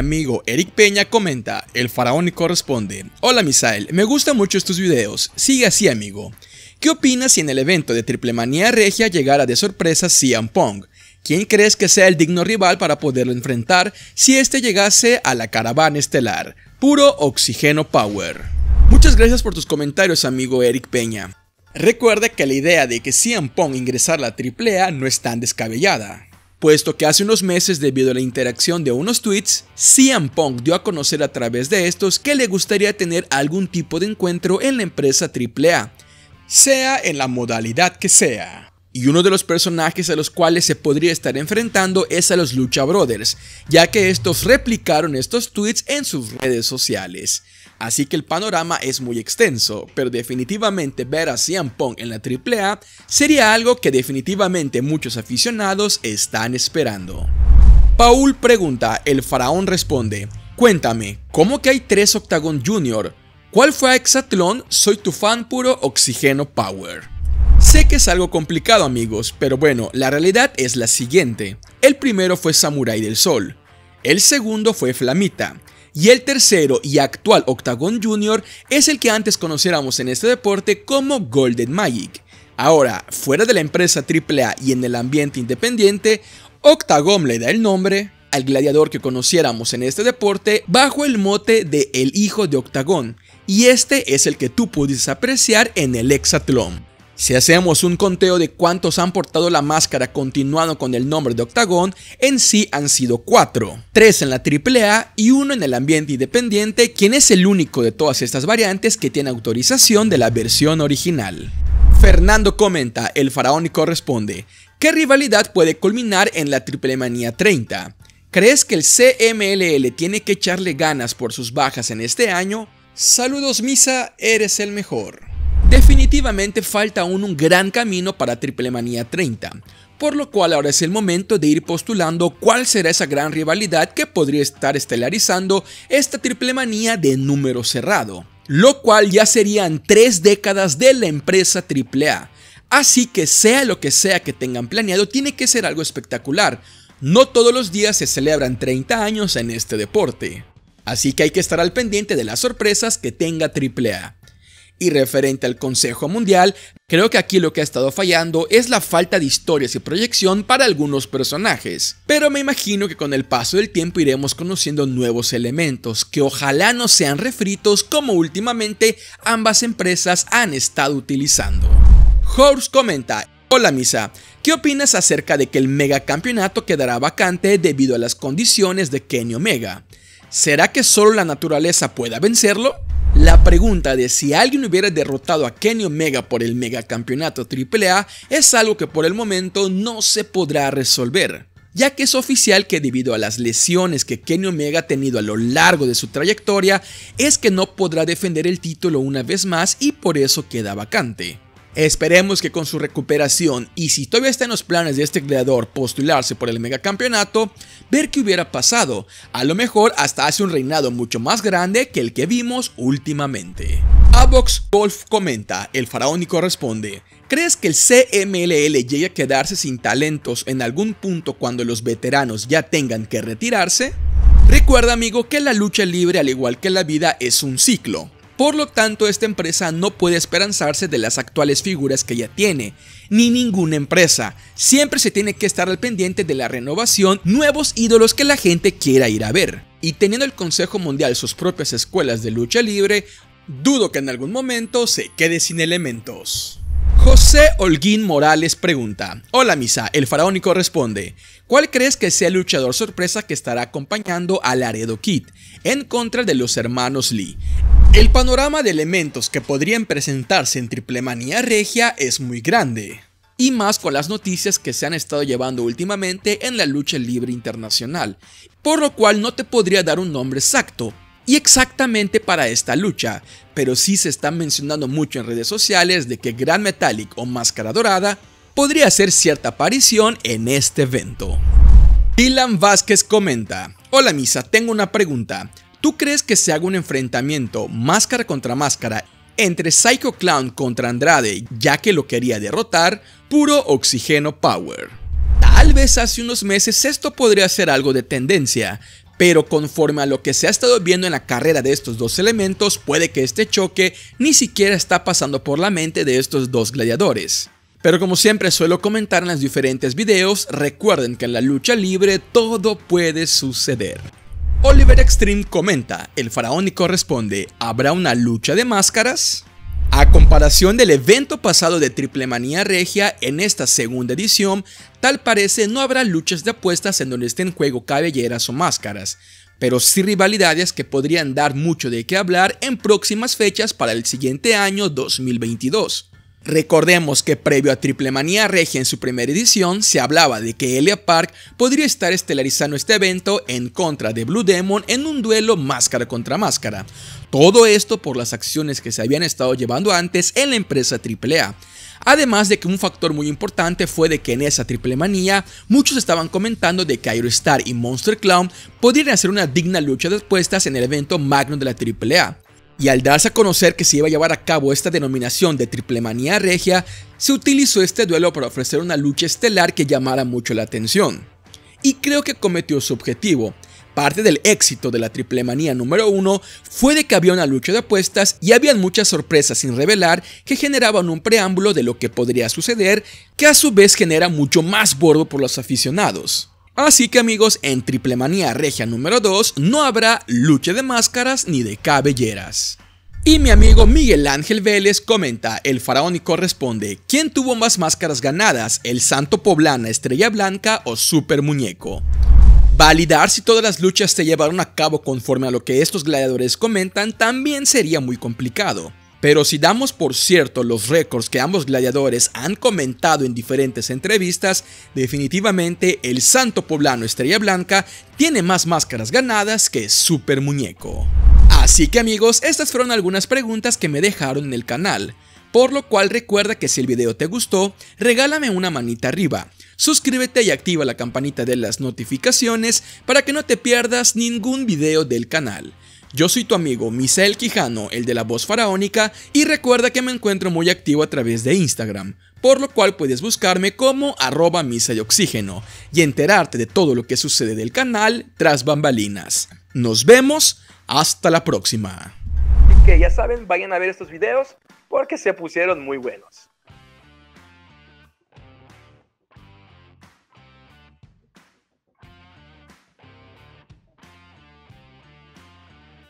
amigo Eric Peña comenta, el faraónico responde, Hola Misael, me gustan mucho estos videos, sigue así amigo. ¿Qué opinas si en el evento de Triple Manía Regia llegara de sorpresa CM Pong? ¿Quién crees que sea el digno rival para poderlo enfrentar si este llegase a la caravana estelar? Puro Oxígeno Power. Muchas gracias por tus comentarios amigo Eric Peña. Recuerda que la idea de que CM Pong ingresara a la AAA no es tan descabellada puesto que hace unos meses debido a la interacción de unos tweets, CM Punk dio a conocer a través de estos que le gustaría tener algún tipo de encuentro en la empresa AAA, sea en la modalidad que sea. Y uno de los personajes a los cuales se podría estar enfrentando es a los Lucha Brothers, ya que estos replicaron estos tweets en sus redes sociales. Así que el panorama es muy extenso, pero definitivamente ver a CM Punk en la AAA sería algo que definitivamente muchos aficionados están esperando. Paul pregunta, el faraón responde, cuéntame, ¿cómo que hay tres Octagon Junior? ¿Cuál fue a Exatlón? Soy tu fan puro Oxígeno Power. Sé que es algo complicado amigos, pero bueno, la realidad es la siguiente. El primero fue Samurai del Sol, el segundo fue Flamita, y el tercero y actual Octagon Junior es el que antes conociéramos en este deporte como Golden Magic. Ahora, fuera de la empresa AAA y en el ambiente independiente, Octagon le da el nombre al gladiador que conociéramos en este deporte bajo el mote de El Hijo de Octagon, y este es el que tú pudiste apreciar en el Hexatlón. Si hacemos un conteo de cuántos han portado la máscara continuando con el nombre de Octagon, en sí han sido 4, 3 en la AAA y 1 en el ambiente independiente, quien es el único de todas estas variantes que tiene autorización de la versión original. Fernando comenta, el faraónico responde, ¿qué rivalidad puede culminar en la Triple Manía 30? ¿Crees que el CMLL tiene que echarle ganas por sus bajas en este año? Saludos Misa, eres el mejor. Definitivamente falta aún un gran camino para Triple Manía 30, por lo cual ahora es el momento de ir postulando cuál será esa gran rivalidad que podría estar estelarizando esta Triple Manía de número cerrado, lo cual ya serían tres décadas de la empresa AAA. Así que sea lo que sea que tengan planeado, tiene que ser algo espectacular. No todos los días se celebran 30 años en este deporte. Así que hay que estar al pendiente de las sorpresas que tenga AAA. Y referente al Consejo Mundial, creo que aquí lo que ha estado fallando es la falta de historias y proyección para algunos personajes. Pero me imagino que con el paso del tiempo iremos conociendo nuevos elementos que ojalá no sean refritos como últimamente ambas empresas han estado utilizando. Horse comenta, Hola Misa, ¿qué opinas acerca de que el megacampeonato quedará vacante debido a las condiciones de Kenny Omega? ¿Será que solo la naturaleza pueda vencerlo? La pregunta de si alguien hubiera derrotado a Kenny Omega por el megacampeonato AAA es algo que por el momento no se podrá resolver, ya que es oficial que debido a las lesiones que Kenny Omega ha tenido a lo largo de su trayectoria, es que no podrá defender el título una vez más y por eso queda vacante. Esperemos que con su recuperación y si todavía está en los planes de este creador postularse por el megacampeonato, ver qué hubiera pasado, a lo mejor hasta hace un reinado mucho más grande que el que vimos últimamente. Avox Golf comenta, el faraónico responde, ¿crees que el CMLL llegue a quedarse sin talentos en algún punto cuando los veteranos ya tengan que retirarse? Recuerda amigo que la lucha libre al igual que la vida es un ciclo, por lo tanto, esta empresa no puede esperanzarse de las actuales figuras que ya tiene, ni ninguna empresa. Siempre se tiene que estar al pendiente de la renovación, nuevos ídolos que la gente quiera ir a ver. Y teniendo el Consejo Mundial sus propias escuelas de lucha libre, dudo que en algún momento se quede sin elementos. José Holguín Morales pregunta, Hola Misa, el faraónico responde, ¿cuál crees que sea el luchador sorpresa que estará acompañando a Laredo Kid en contra de los hermanos Lee? El panorama de elementos que podrían presentarse en Triplemanía Regia es muy grande, y más con las noticias que se han estado llevando últimamente en la lucha libre internacional, por lo cual no te podría dar un nombre exacto, y exactamente para esta lucha, pero sí se está mencionando mucho en redes sociales de que Gran Metallic o Máscara Dorada podría hacer cierta aparición en este evento. Dylan Vázquez comenta, Hola Misa, tengo una pregunta. ¿Tú crees que se haga un enfrentamiento máscara contra máscara entre Psycho Clown contra Andrade, ya que lo quería derrotar, puro oxígeno power? Tal vez hace unos meses esto podría ser algo de tendencia, pero conforme a lo que se ha estado viendo en la carrera de estos dos elementos, puede que este choque ni siquiera está pasando por la mente de estos dos gladiadores. Pero como siempre suelo comentar en los diferentes videos, recuerden que en la lucha libre todo puede suceder. Oliver Extreme comenta, el faraónico responde, ¿habrá una lucha de máscaras? A comparación del evento pasado de Triple Manía Regia, en esta segunda edición, tal parece no habrá luchas de apuestas en donde estén juego cabelleras o máscaras, pero sí rivalidades que podrían dar mucho de qué hablar en próximas fechas para el siguiente año 2022. Recordemos que previo a Triple Manía Regia en su primera edición se hablaba de que Elia Park podría estar estelarizando este evento en contra de Blue Demon en un duelo máscara contra máscara. Todo esto por las acciones que se habían estado llevando antes en la empresa AAA. Además de que un factor muy importante fue de que en esa triple manía muchos estaban comentando de que Aerostar y Monster Clown podrían hacer una digna lucha de apuestas en el evento magno de la AAA y al darse a conocer que se iba a llevar a cabo esta denominación de Triplemanía Regia, se utilizó este duelo para ofrecer una lucha estelar que llamara mucho la atención. Y creo que cometió su objetivo. Parte del éxito de la Triplemanía número 1 fue de que había una lucha de apuestas y habían muchas sorpresas sin revelar que generaban un preámbulo de lo que podría suceder, que a su vez genera mucho más bordo por los aficionados. Así que amigos, en Triple Manía Regia número 2 no habrá lucha de máscaras ni de cabelleras. Y mi amigo Miguel Ángel Vélez comenta, el faraónico responde, ¿quién tuvo más máscaras ganadas, el Santo Poblana Estrella Blanca o Super Muñeco? Validar si todas las luchas se llevaron a cabo conforme a lo que estos gladiadores comentan también sería muy complicado. Pero si damos por cierto los récords que ambos gladiadores han comentado en diferentes entrevistas, definitivamente el santo poblano Estrella Blanca tiene más máscaras ganadas que Super Muñeco. Así que amigos, estas fueron algunas preguntas que me dejaron en el canal. Por lo cual recuerda que si el video te gustó, regálame una manita arriba, suscríbete y activa la campanita de las notificaciones para que no te pierdas ningún video del canal. Yo soy tu amigo Misael Quijano, el de la voz faraónica, y recuerda que me encuentro muy activo a través de Instagram, por lo cual puedes buscarme como arroba misa y oxígeno y enterarte de todo lo que sucede del canal tras bambalinas. Nos vemos, hasta la próxima. que ya saben, vayan a ver estos videos porque se pusieron muy buenos.